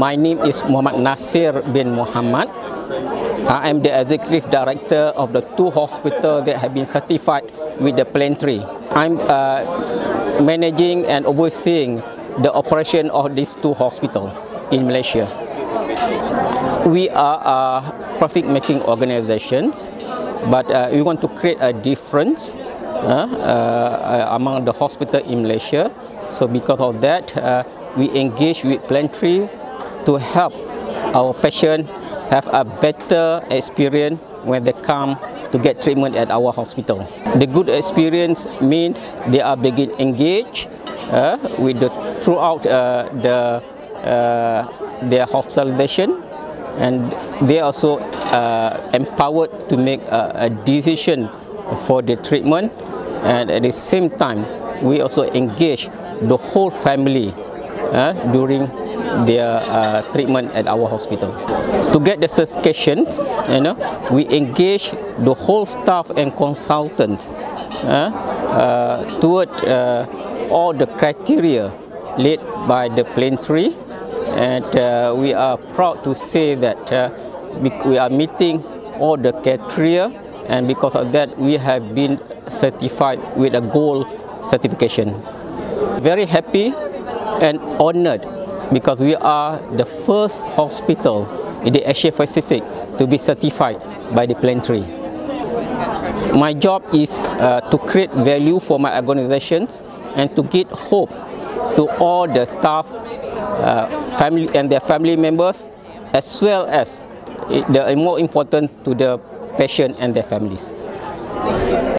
My name is Muhammad Nasir bin Mohamed. I am the executive director of the two hospitals that have been certified with the Planetree. I'm uh, managing and overseeing the operation of these two hospitals in Malaysia. We are a profit-making organizations, but uh, we want to create a difference uh, uh, among the hospital in Malaysia. So because of that, uh, we engage with Planetree to help our patients have a better experience when they come to get treatment at our hospital. The good experience means they are begin engaged uh, with the throughout uh, the uh, their hospitalization and they also uh, empowered to make a, a decision for the treatment and at the same time we also engage the whole family uh, during their uh, treatment at our hospital. To get the certification, you know, we engage the whole staff and consultant uh, uh, toward uh, all the criteria laid by the Plantry and uh, we are proud to say that uh, we are meeting all the criteria and because of that we have been certified with a gold certification. Very happy and honored because we are the first hospital in the Asia Pacific to be certified by the Plantry. My job is uh, to create value for my organizations and to give hope to all the staff, uh, family and their family members, as well as the more important to the patient and their families.